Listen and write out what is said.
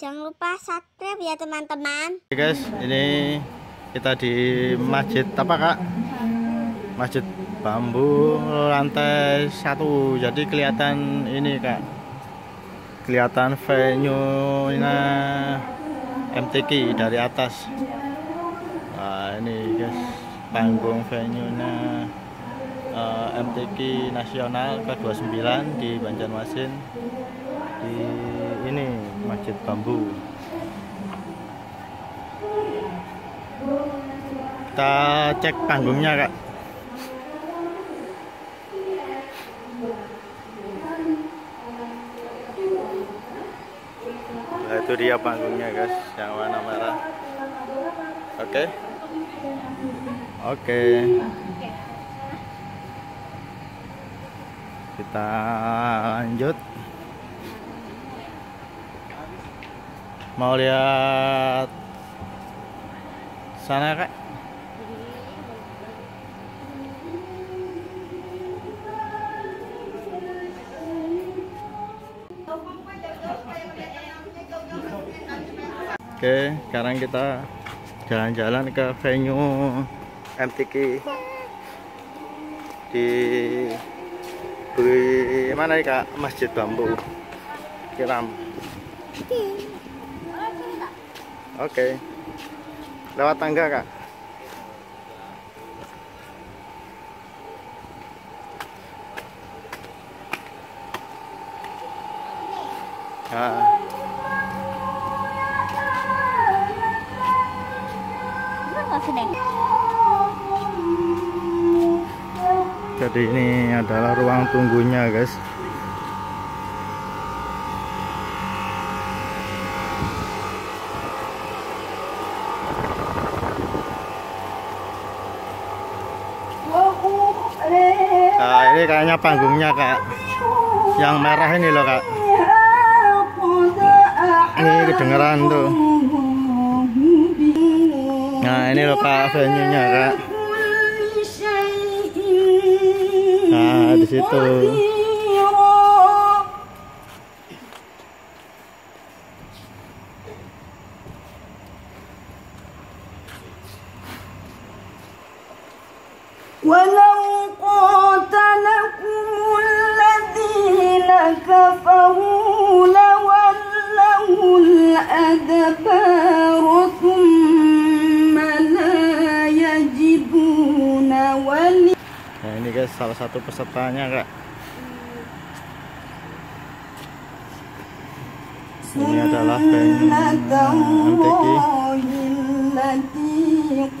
Jangan lupa subscribe ya teman-teman. Oke guys, ini kita di masjid apa kak? Masjid bambu lantai satu. Jadi kelihatan ini kak, kelihatan venue nah MTQ dari atas. Nah ini guys, panggung venue nya uh, MTQ nasional ke-29 di Banjarmasin di ini Masjid Bambu. Kita cek panggungnya kak. Nah, itu dia panggungnya guys. Yang warna merah. Oke. Okay. oke. Okay. kita lanjut mau lihat sana kak? Oke, sekarang kita jalan-jalan ke venue MTQ di di mana ya kak? Masjid Bambu. Kiram. Oke. Lewat tangga, Kak. Nah. Jadi ini adalah ruang tunggunya, guys. Nah ini kayaknya panggungnya kak. Yang merah ini loh kak. Ini kedengeran tuh. Nah ini loh kak venue nya kak. Nah di situ ولو قاتلكم الذين كفروا لولوا الأدبار ثم لا يجدون ولي Nah ini guys salah satu pesertanya kak Ini adalah venue MTQ